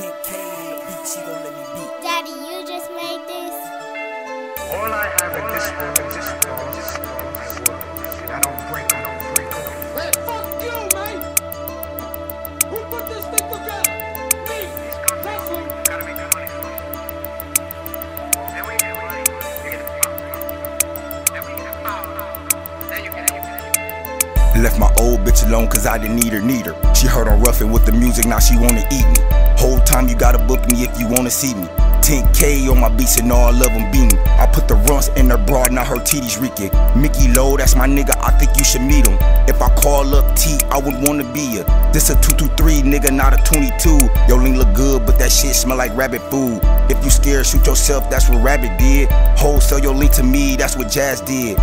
10K on the beat, she gon' let me beat. Daddy, you just made this? All I have in this world Left my old bitch alone cause I didn't need her, need her. She heard I'm roughing with the music, now she wanna eat me. Whole time you gotta book me if you wanna see me. 10K on my beats and all of them beam. I put the runts in her broad, now her titties reeking. Mickey Low, that's my nigga, I think you should meet him. If I call up T, I would wanna be ya. This a 223, nigga, not a 22. Yo, lean look good, but that shit smell like rabbit food. If you scared, shoot yourself, that's what Rabbit did. Wholesale your link to me, that's what Jazz did.